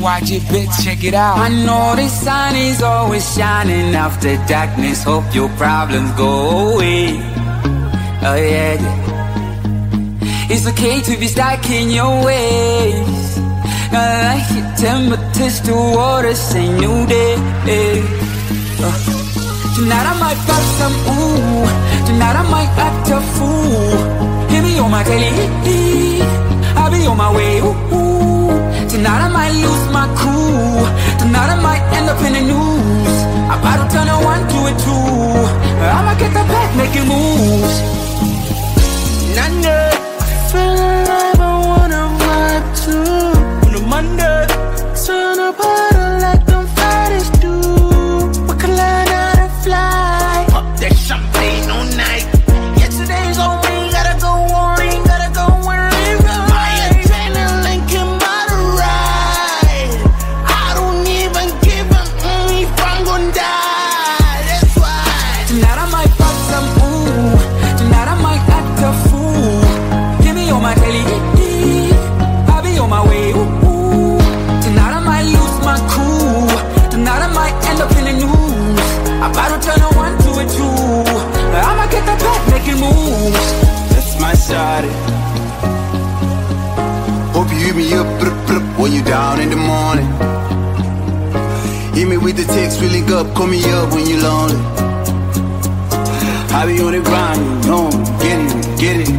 Watch it, bitch, check it out. I know the sun is always shining after darkness. Hope your problems go away. Oh, yeah, yeah. It's okay to be stuck in your ways. I like your temperatures the water, say new day. Uh, tonight I might pop some ooh. Tonight I might act a fool. Hit me on my telly. I'll be on my way. Ooh, ooh. Tonight I might lose my cool. Tonight I might end up in the news. I'm to turn a one to a two. I'ma get the back making moves. None Feel alive, I wanna vibe too. On a Monday, turn harder like them fighters do. We fly. Pop that champagne all night. My. Hope you hit me up when you down in the morning. Hit me with the text, feeling up, call me up when you lonely. I be on the grind, you know, get it, get it.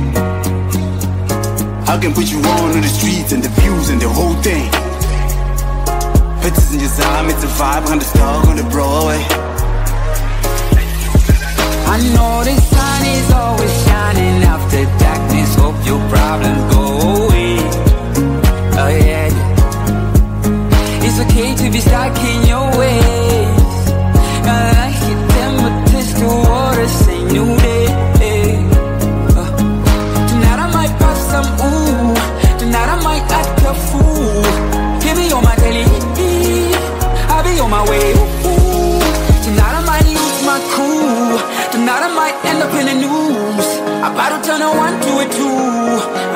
I can put you on in the streets and the views and the whole thing. Pictures in your time, it's a 500 star on the Broadway. I know the sun is always shining after darkness. Hope your problems go away. Oh. It's okay to be stuck in your ways. I like temperatures the say new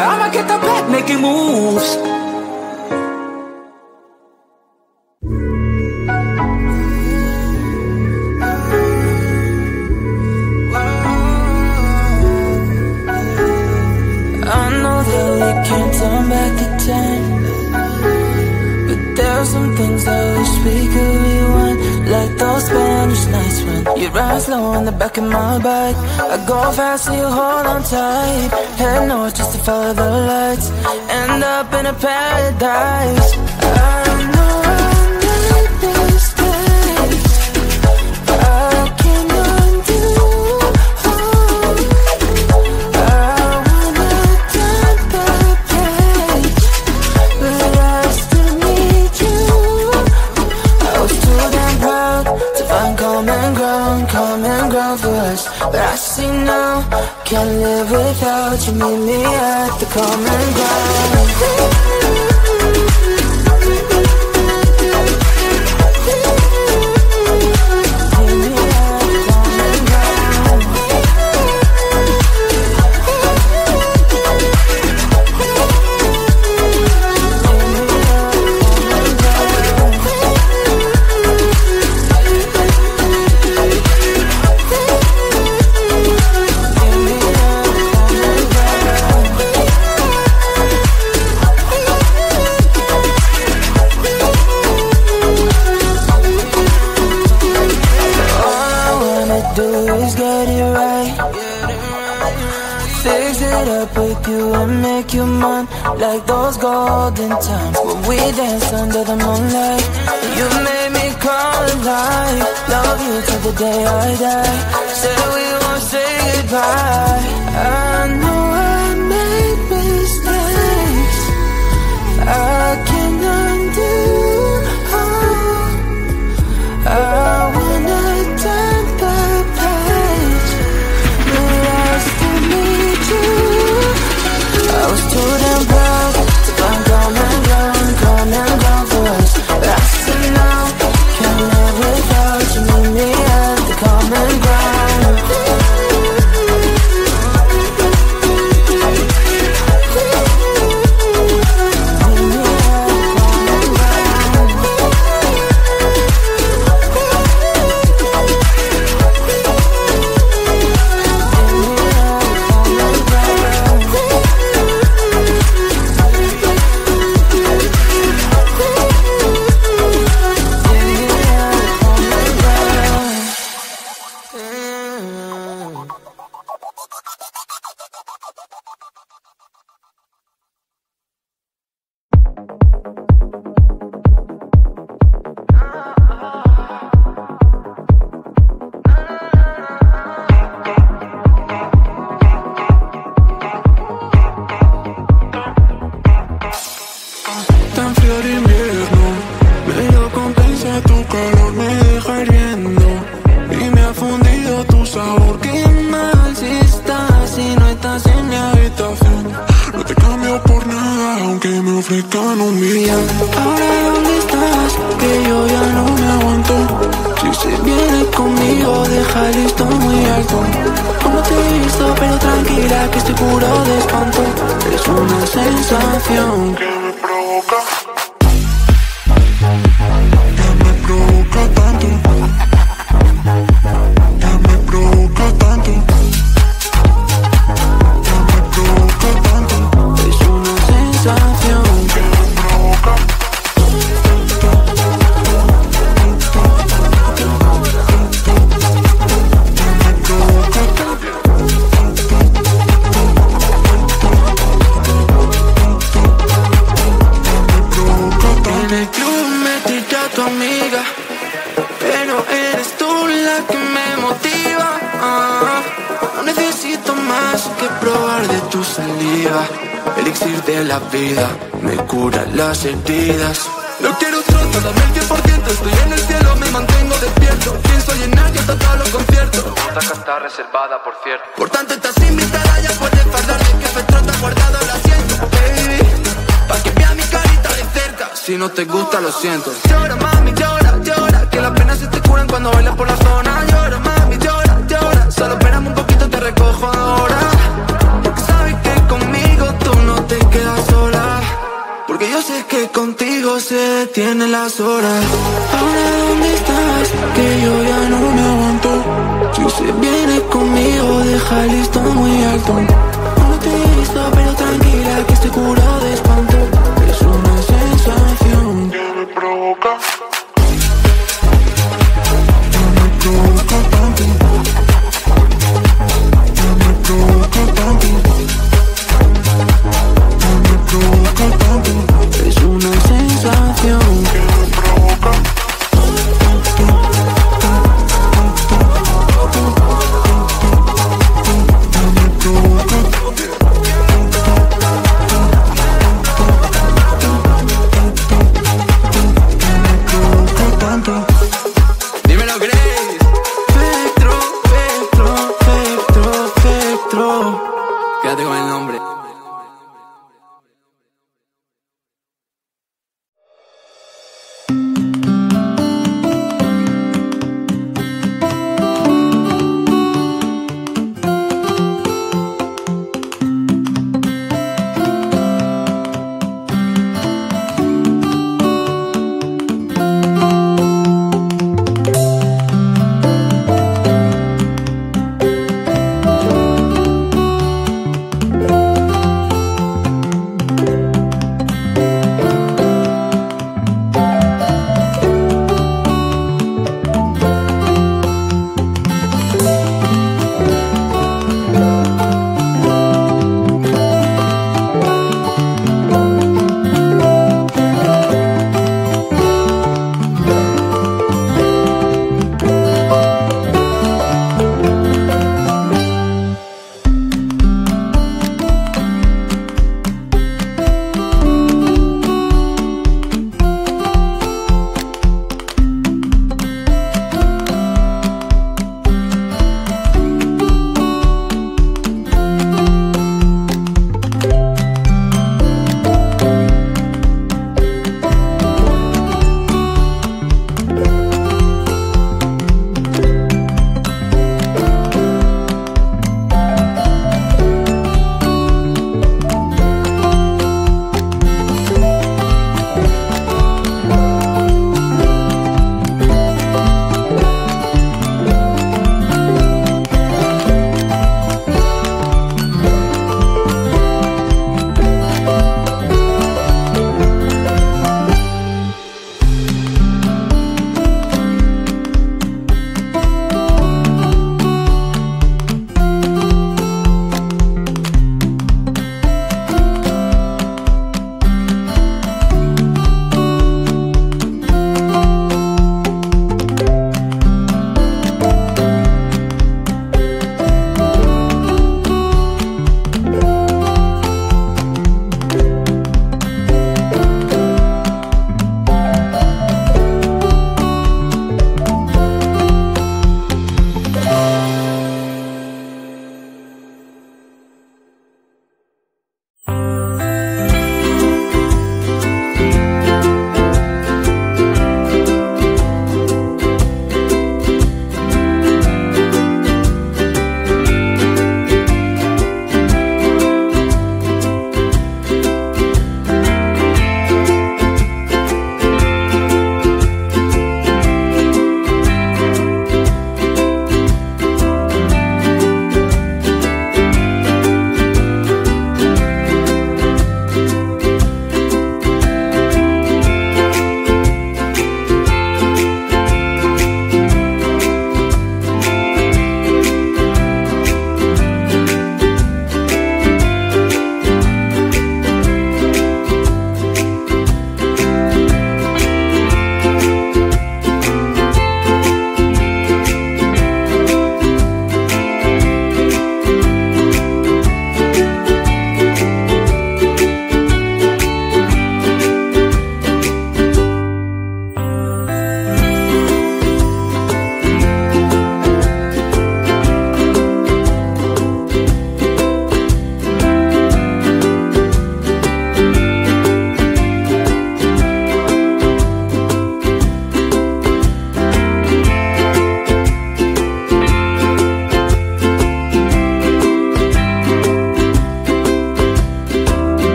I'ma get the back making moves. Slow on the back of my bike. I go fast so you hold on tight. Head north just to follow the lights. End up in a paradise can't live without you. Meet me at the common Danced under the moonlight. You made me come alive Love you till the day I die. Say we won't say goodbye. I know I made mistakes. I can undo all I wanna turn the page, but I still need you. I was too damn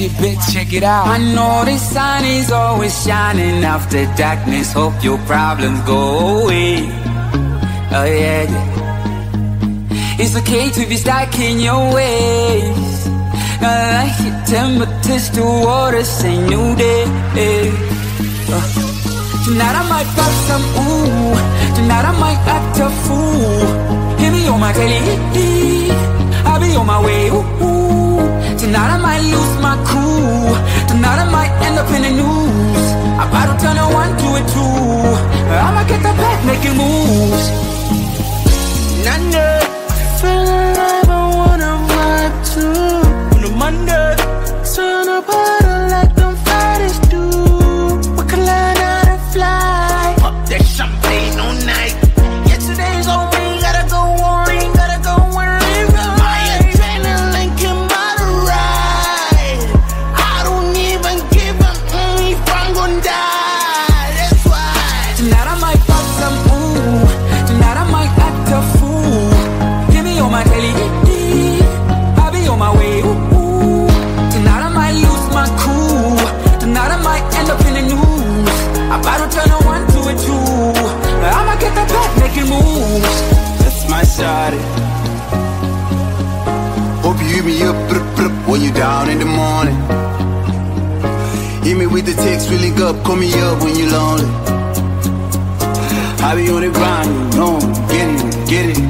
watch bitch, check it out. I know the sun is always shining after darkness. Hope your problems go away. Oh yeah, yeah. It's okay to be stuck in your ways. I like it, temperature to water, say new day. Uh. Tonight I might pop some ooh. Tonight I might act a fool. Hit me on my telly, I'll be on my way. Ooh, ooh. Tonight I might lose my cool. Tonight I might end up in the news. About to turn a one to a two. I'ma get the back making moves. None Feel alive, I wanna vibe too. on a Monday. Turn up like them down in the morning. Hit me with the text, really up, call me up when you lonely. I be on the grind, you know, get it, get it.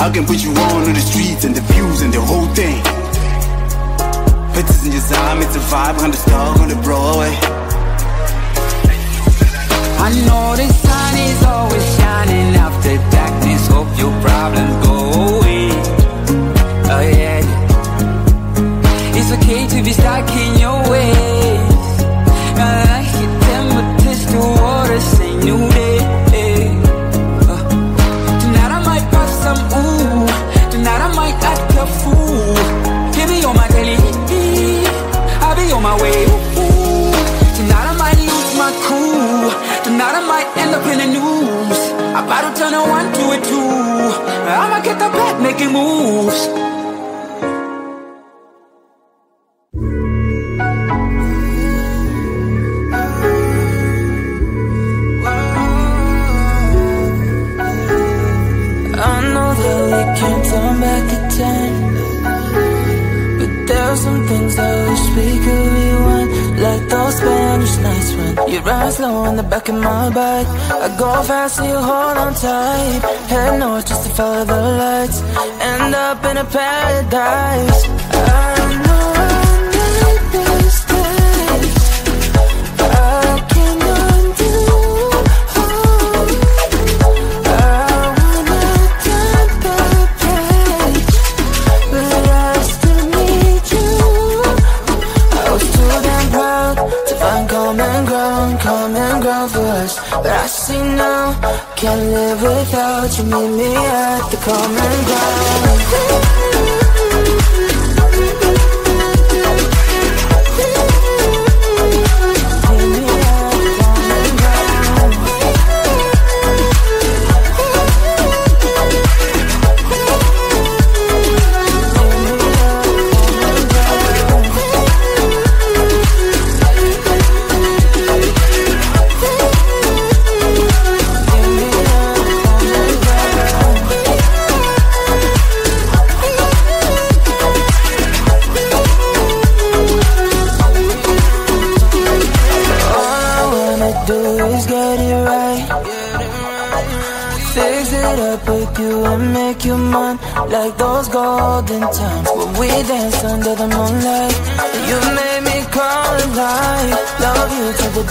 I can put you on to the streets and the views and the whole thing. Pictures in your time, it's a 500 star on the Broadway. I know the sun is always shining after darkness. Hope your problems go It's okay to be stuck in your ways. I like it, temperatures to water, say new day. Fast so you hold on tight. Head north just to follow the lights. End up in a paradise. Can't live without you. Meet me at the common ground.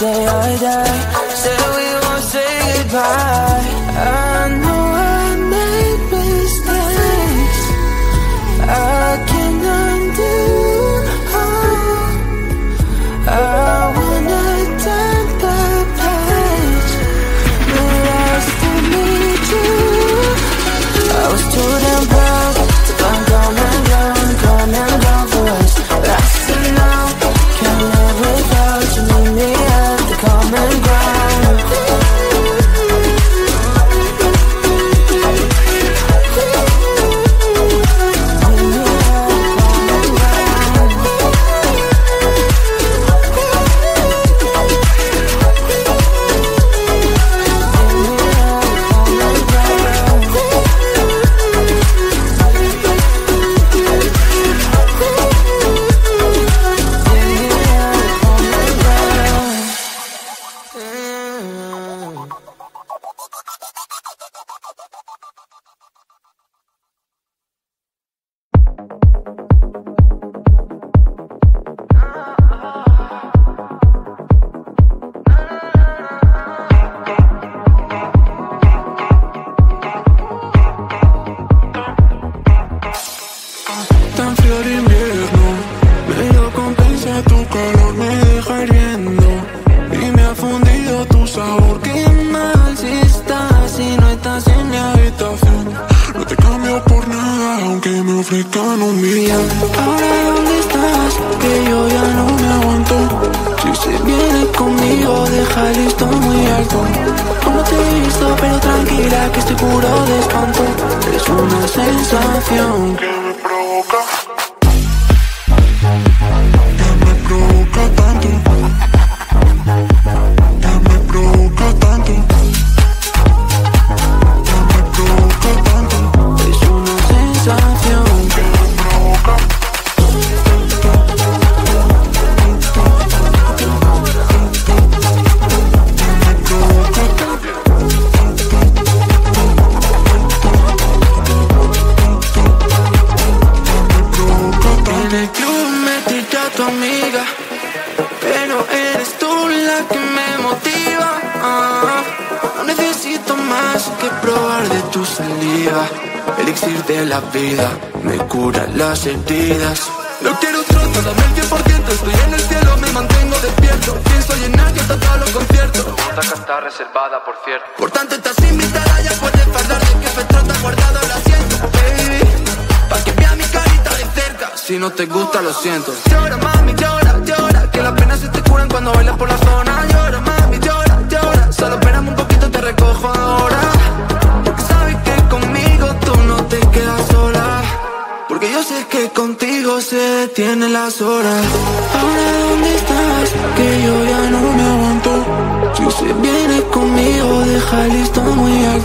Day I die. Said we won't say goodbye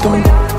muy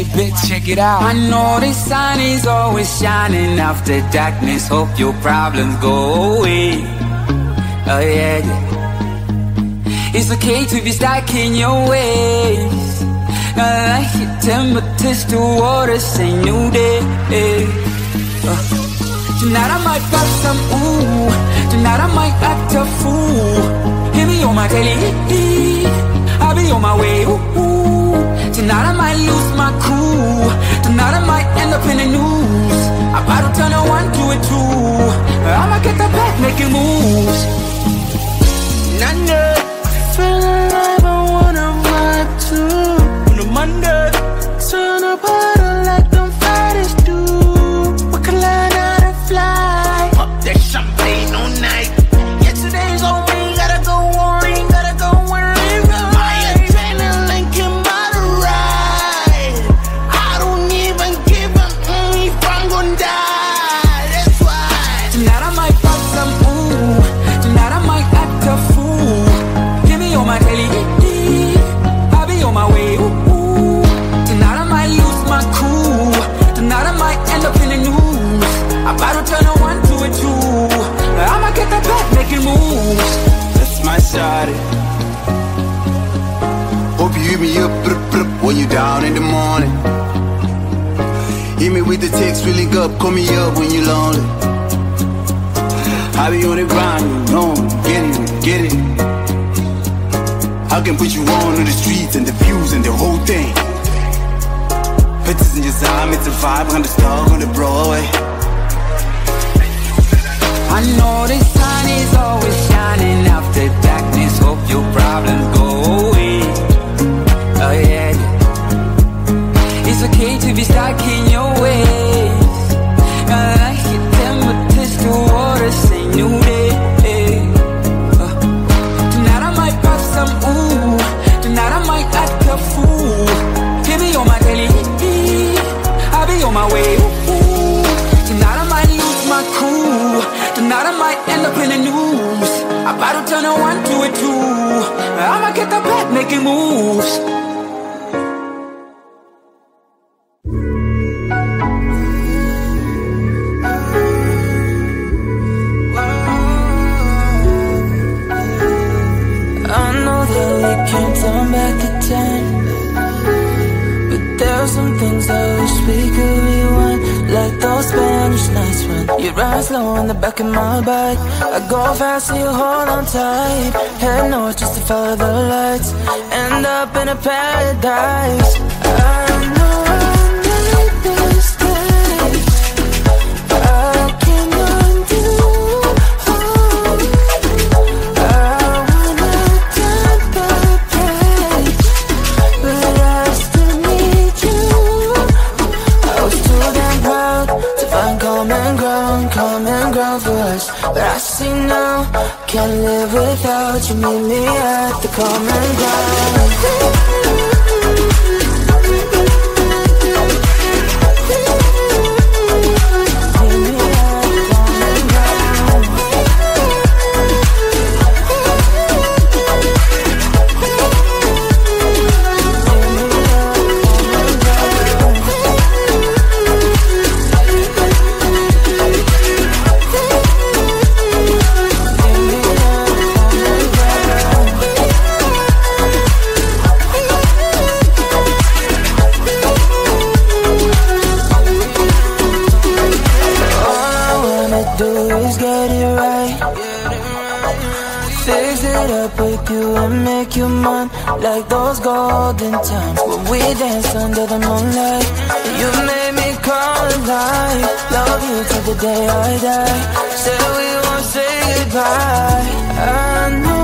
bitch, check it out. I know the sun is always shining after darkness. Hope your problems go away. Oh yeah, yeah. It's okay to be stuck in your ways. I like your temperatures towards a new day. Uh, tonight I might pop some ooh. Tonight I might act a fool. Hit me on my telly. I'll be on my way. Ooh, ooh. Tonight I might lose my cool. Tonight I might end up in the news. About to turn a one to a two. I'ma get the back making moves. Nana, feel alive, I wanna vibe too. On a Monday, text, really up, call me up when you lonely. I be on the grind, you know, get it, get it. I can put you on in the streets and the views and the whole thing. Pictures in your time, it's a vibe, on the star on the Broadway. I know the sun is always making moves. Back my bike. I go fast so you hold on tight. Head north just to follow the lights. End up in a paradise. I can't live without you. Meet me at the common ground. Those golden times When we danced under the moonlight. You made me come alive Love you till the day I die. Said we won't say goodbye. I know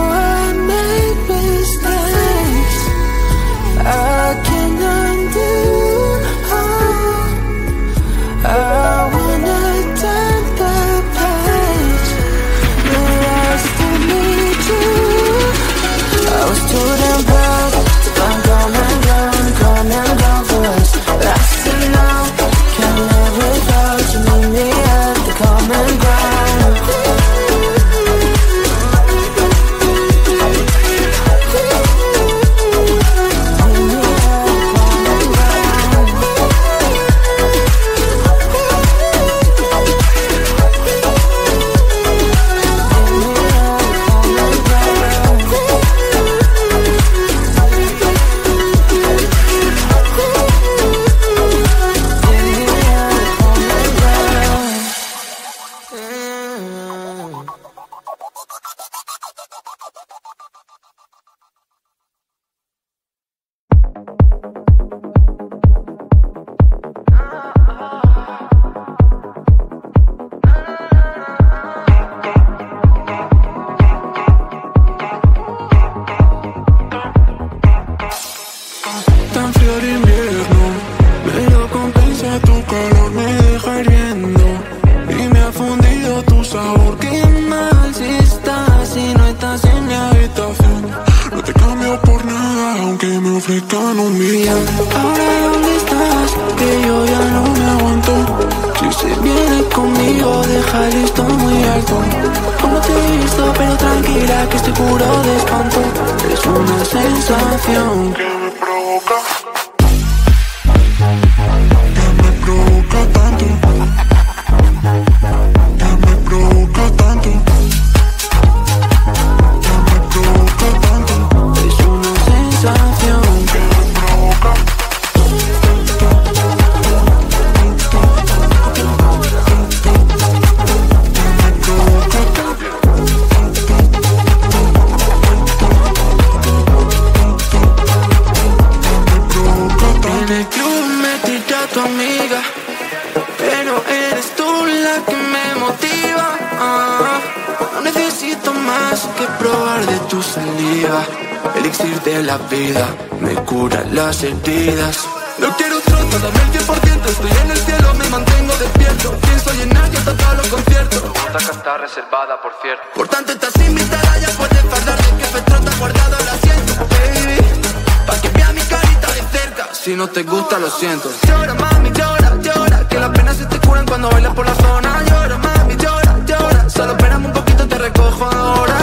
llora, mami, llora, llora. Que las penas se te curan cuando bailas por la zona. Llora, mami, llora, llora. Solo espérame un poquito, te recojo ahora.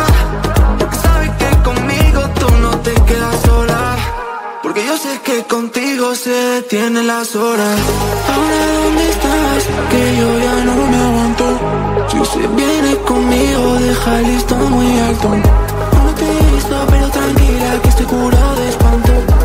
Porque sabes que conmigo tú no te quedas sola. Porque yo sé que contigo se detienen las horas. Ahora, ¿dónde estás? Que yo ya no me aguanto. Si se viene conmigo, deja el listón muy alto. No te he pero tranquila, que estoy curado de espanto.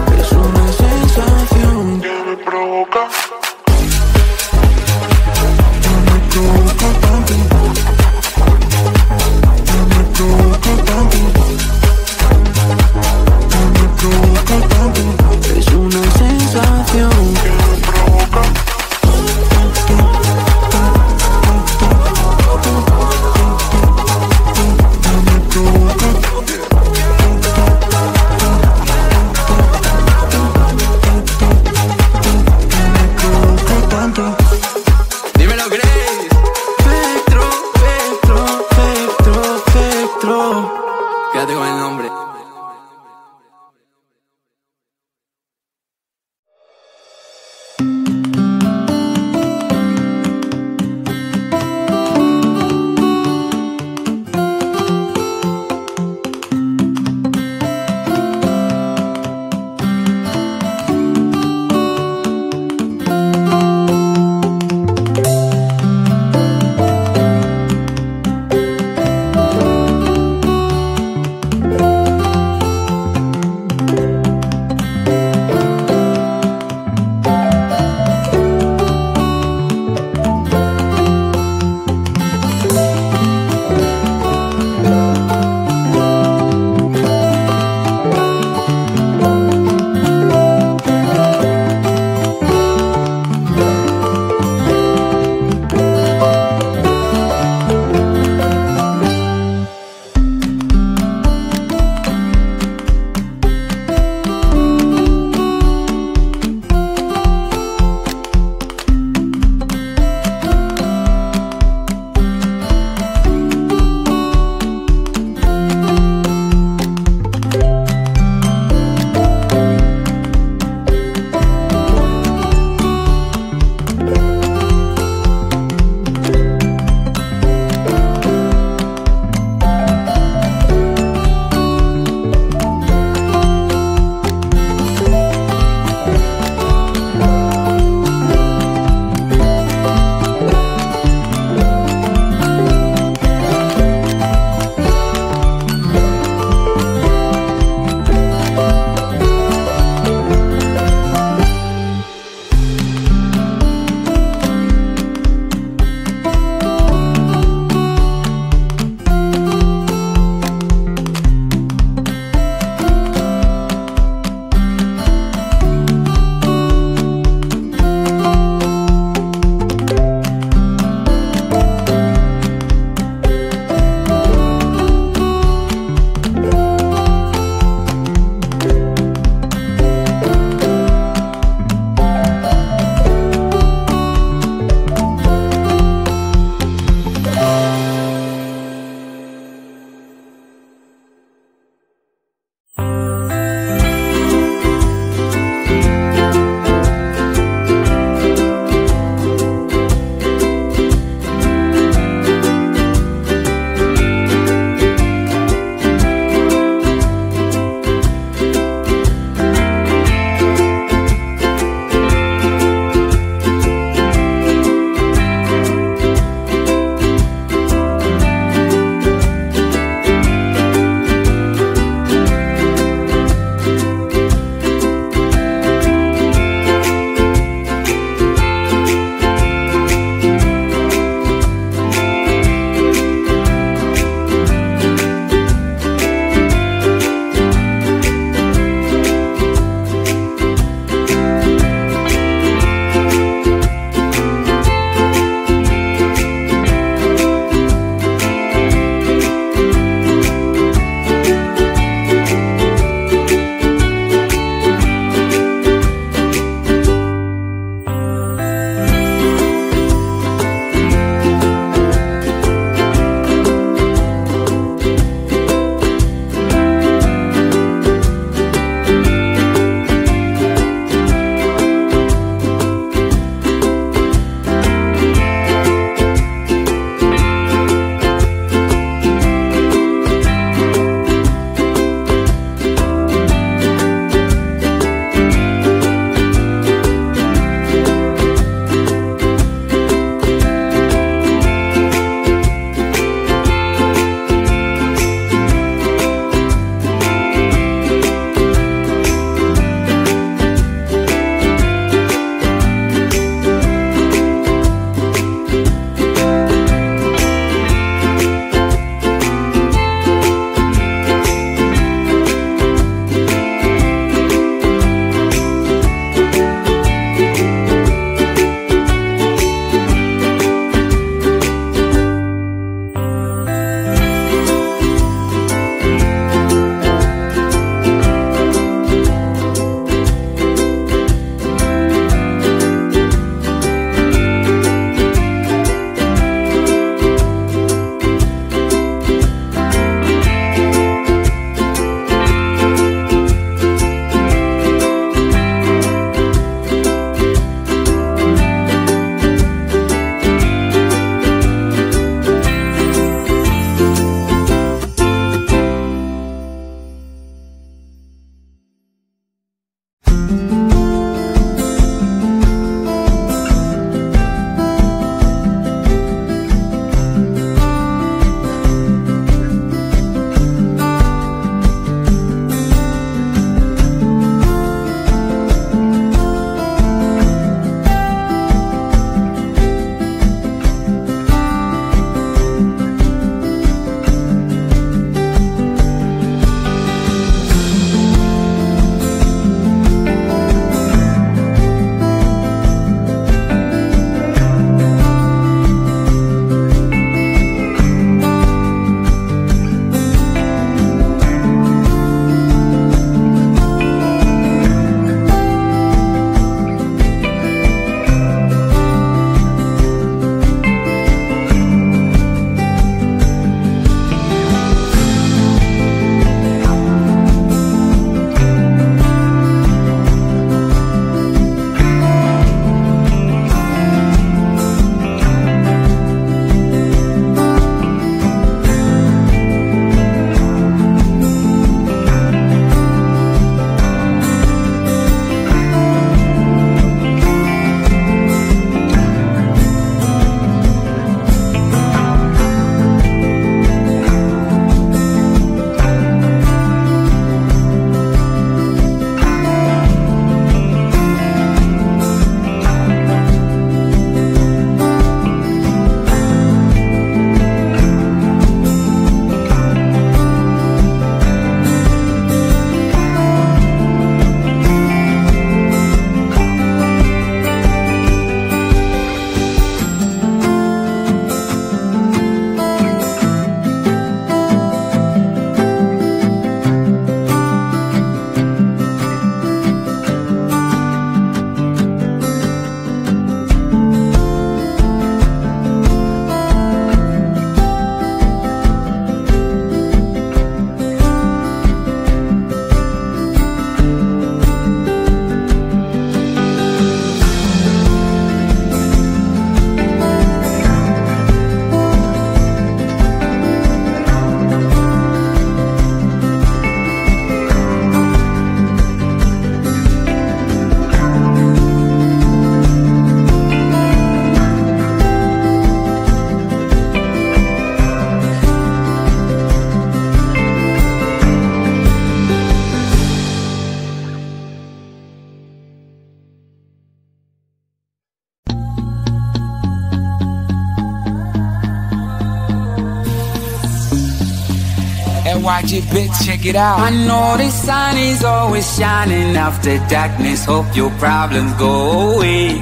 It, bitch, check it out. I know the sun is always shining after darkness. Hope your problems go away.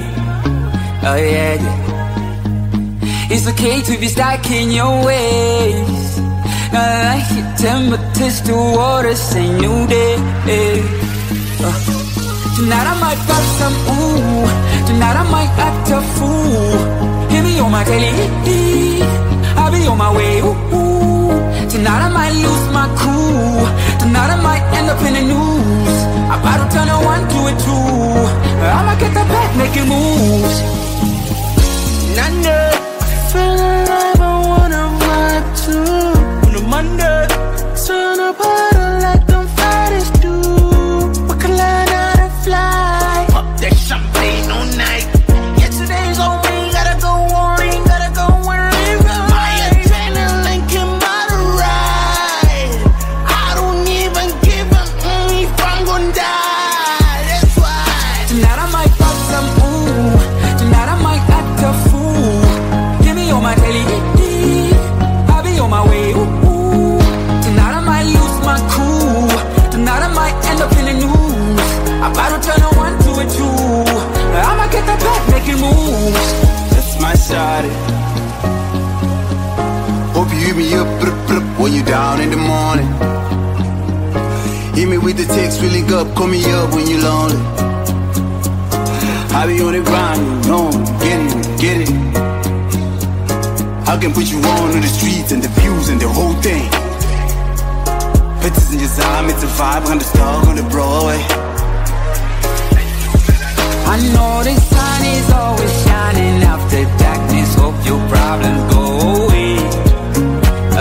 Oh yeah, yeah. It's okay to be stuck in your ways. I like your temperatures towards say new day. Uh, tonight I might pop some ooh. Tonight I might act a fool. Hear me on my. I'll be on my way. Ooh, ooh. Tonight I might lose my cool. Tonight I might end up in the news. About to turn a one to a two. I'ma get the back making moves. Nana, feel alive, I wanna vibe too. On a Monday, you up when you down in the morning. Hit me with the text, feeling up, call me up when you lonely. I be on the grind, you know, get it, get it. I can put you on in the streets and the views and the whole thing. Pictures in your time, it's a vibe, on the star on the Broadway. I know the sun is always shining after darkness. Hope your problems go away.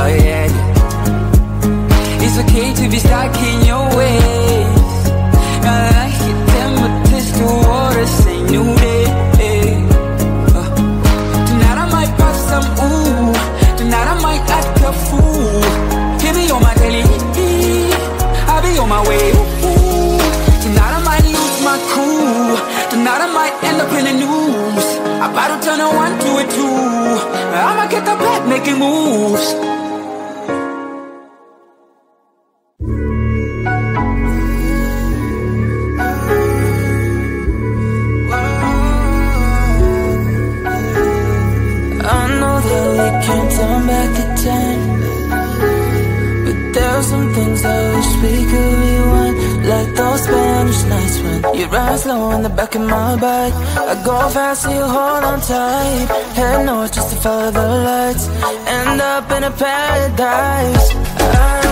Oh yeah, yeah. It's okay to be stuck in your ways. I like your temperatures towards a new day. Uh, Tonight I might pop some ooh. Tonight I might act a fool. Hear me on my telly. I'll be on my way. Ooh. Tonight I might lose my cool. Tonight I might end up in the news. About to turn a one to a two. I'ma get the back making moves. Slow in the back of my bike I go fast so you hold on tight. Head north just to follow the lights. End up in a paradise. I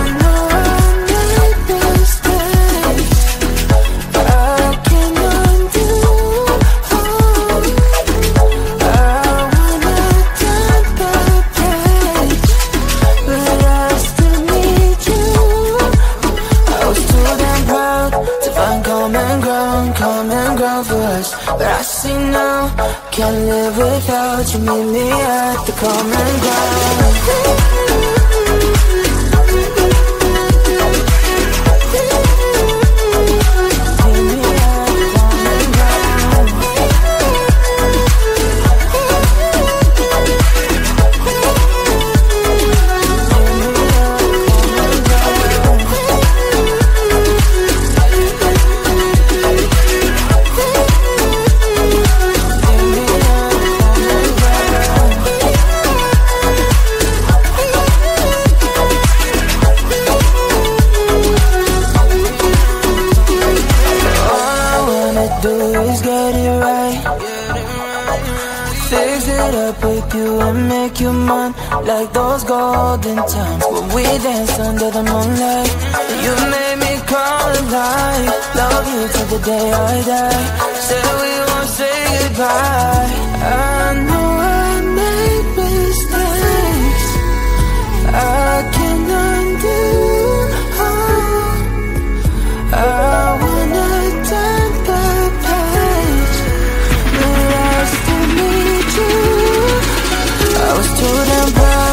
Meet me at the common ground. Make you mine Like those golden times When we danced under the moonlight. You made me come alive Love you till the day I die. Say we won't say goodbye. I know I made mistakes. I can undo all I I was too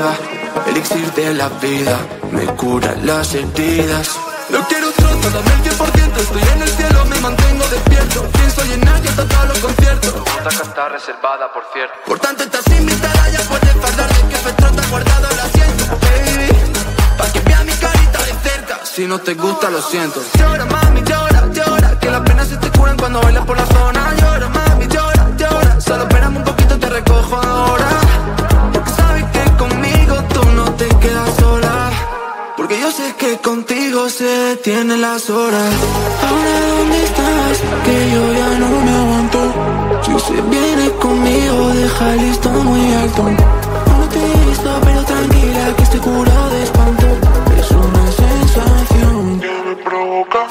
saliva Elixir de la vida Me cura las heridas. No quiero trozo, dame el 10% Estoy en el cielo, me mantengo despierto. Pienso llenar ya todos los conciertos Esta está reservada por cierto. por tanto estás invitada, ya puedes fardar de que Petro te ha guardado el asiento, baby. Pa' que vea mi carita de cerca. Si no te gusta, lo siento. Llora, mami, llora, llora Que las penas se te curan cuando bailas por la zona. Llora, mami, llora, llora. Solo espérame un poquito, te recojo ahora Porque yo sé que contigo se detienen las horas Ahora, ¿dónde estás? Que yo ya no me aguanto si se viene conmigo, deja el listón muy alto. No te he visto, pero tranquila, que estoy curado de espanto. Es una sensación. que me provoca.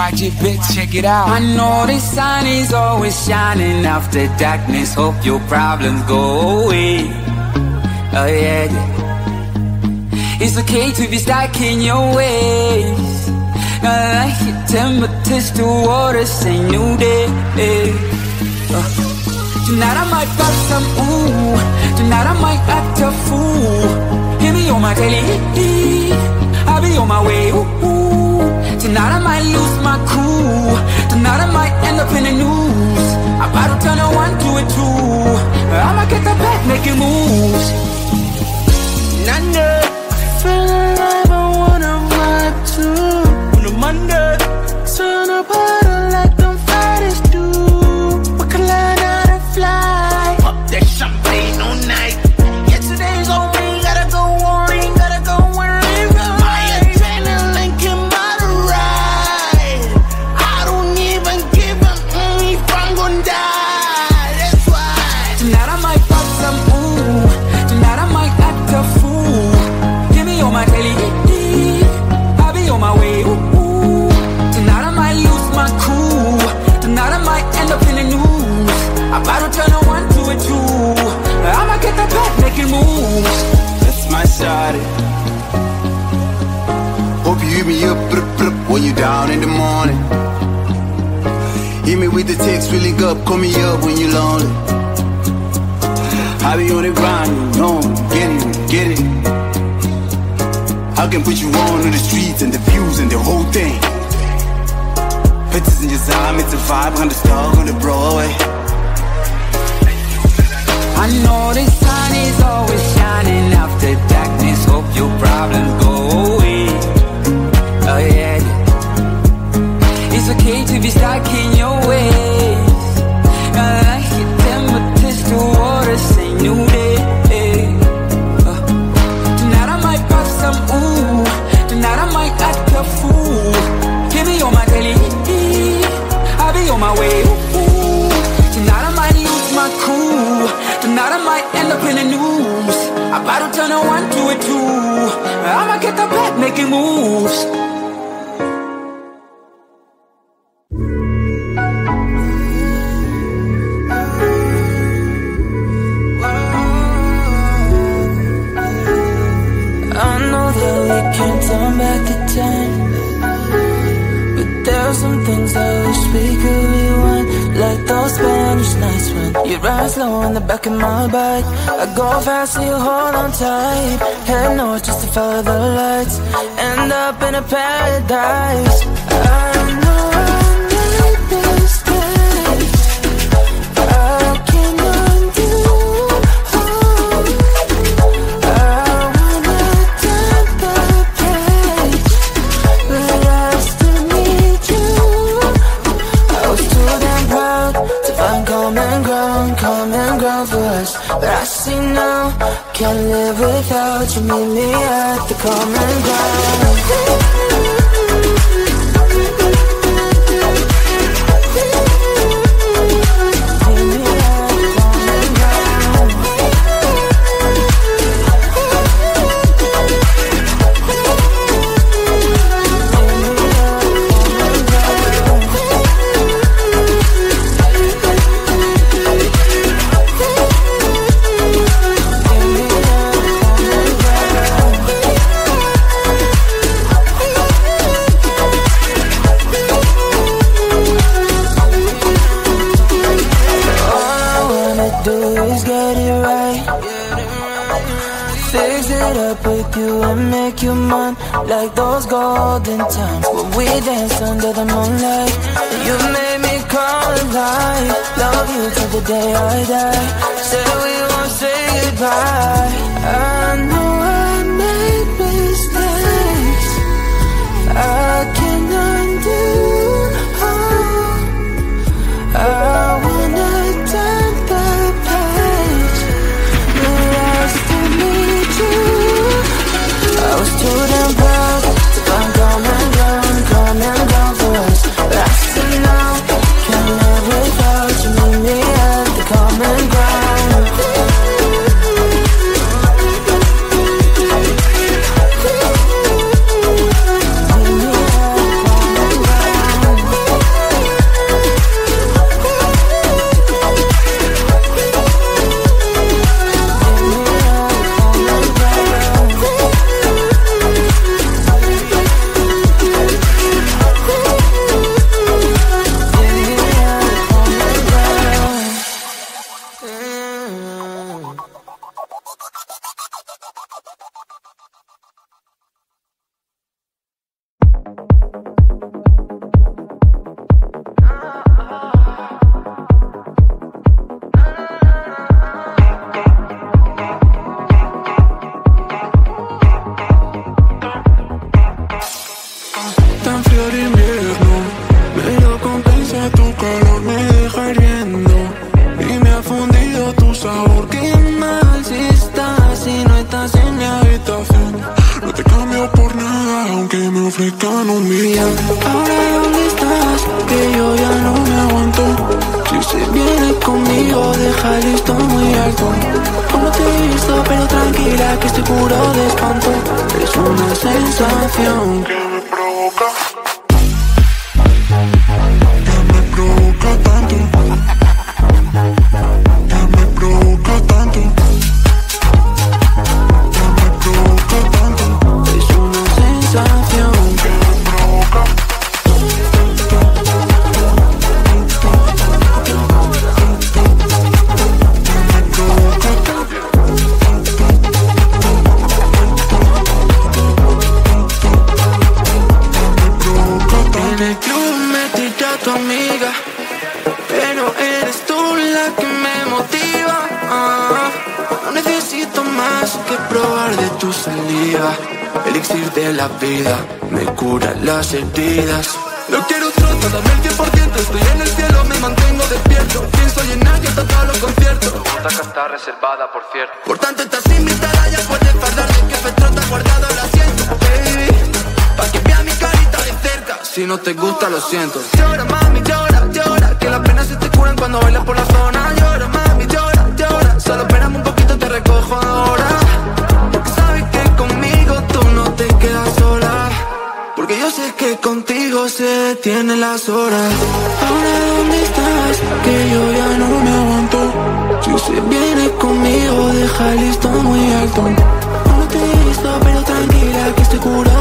Watch it, bitch, check it out. I know the sun is always shining after darkness. Hope your problems go away. Oh yeah, yeah. It's okay to be stuck in your ways. I like it, temperatures to water, say new day. Uh. Tonight I might pop some ooh. Tonight I might act a fool. Hear me on my telly. I'll be on my way. Ooh. Tonight I might lose my cool. Tonight I might end up in the news. About to turn a one to a two. I'ma get the back making moves. Nanda, feel alive, I wanna vibe too. On a Monday, With the text, feeling up, call me up when you're lonely. I be on the grind, you know, get it, get it. I can put you on in the streets and the views and the whole thing. Pictures in your time, it's a 500 star on the Broadway. I know the sun is always shining after darkness. Hope your problems go away. Oh yeah. It's okay to be stuck in your ways. I like it, temperatures to water, say new day. Uh, Tonight I might pop some ooh. Tonight I might act a fool. Give me on my telly. I'll be on my way. Tonight I might lose my cool. Tonight I might end up in the news. About to turn a one to a two. I'ma get the back making moves. Turn back the time. But there are some things I wish we could rewind Like those Spanish nights when you ride slow in the back of my bike. I go fast so you hold on tight. Head north just to follow the lights. End up in a paradise. I Meet me at the common ground. Vida me cura las heridas. No quiero otro, dame el 100%. Estoy en el cielo, me mantengo despierto. Pienso en nadie hasta los conciertos. Esta casa está reservada, por cierto. Por tanto estás invitada, ya puedes fardar de que Petrota ha guardado el asiento, baby Pa' que vea mi carita de cerca Si no te gusta, lo siento Llora, mami, llora, llora Que las penas se te curan cuando bailas por la zona Llora, mami, llora, llora Solo espérame un poquito, te recojo ahora Porque yo sé que contigo se detienen las horas Ahora, ¿dónde estás? Que yo ya no me aguanto si se viene conmigo, deja el listón muy alto. No te he visto, pero tranquila, que estoy curado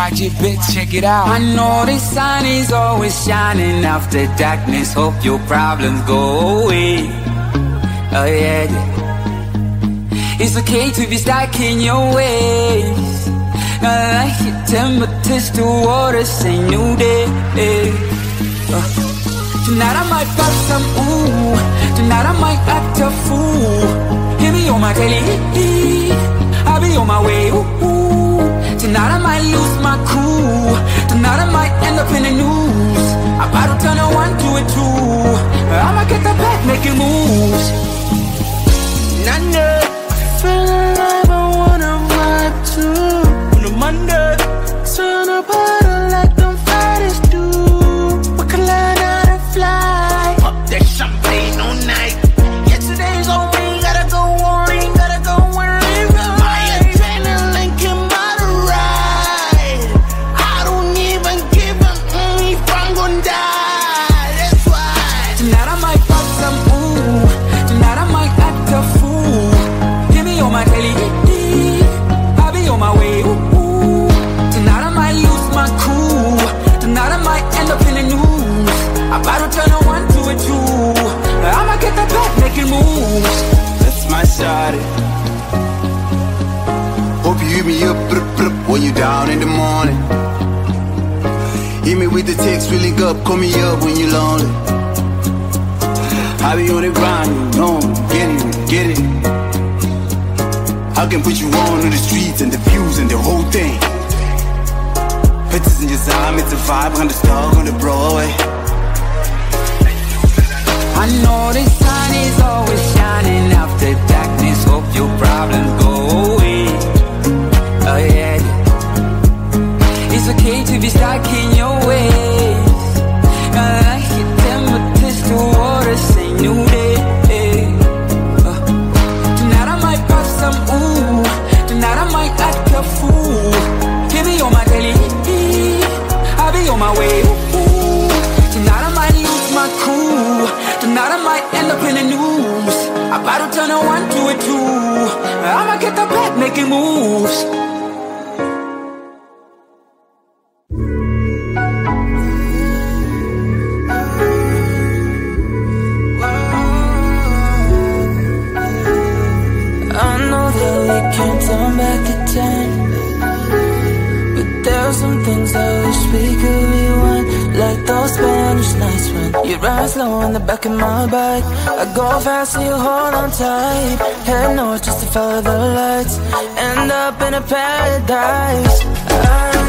YG bitch, check it out. I know the sun is always shining after darkness. Hope your problems go away. Oh yeah, yeah. It's okay to be stuck in your ways. I like your temperatures towards a new day. Uh, tonight I might pop some ooh. Tonight I might act a fool. Hear me on my telly. I'll be on my way. Ooh. Tonight I might lose my cool. Tonight I might end up in the news. I'm about to turn a one to a two. I'ma get the back making moves. With the text, we link up, call me up when you're lonely. I be on the grind, you know, get it, get it. I can put you on in the streets and the views and the whole thing. Pictures in your time, it's a 500 star on the Broadway. I know the sun is always shining after darkness. Hope your problems go away. Oh yeah. It's okay to be stuck in your ways. I like your temperatures towards a new day. Uh, tonight I might pop some ooh. Tonight I might act a fool. Hear me on my telly. I'll be on my way. Ooh. Tonight I might lose my cool. Tonight I might end up in the news. I'm about turn a one to a two. I'ma get the back making moves. You slow in the back of my bike. I go fast and you hold on tight. Head north just to follow the lights. End up in a paradise. I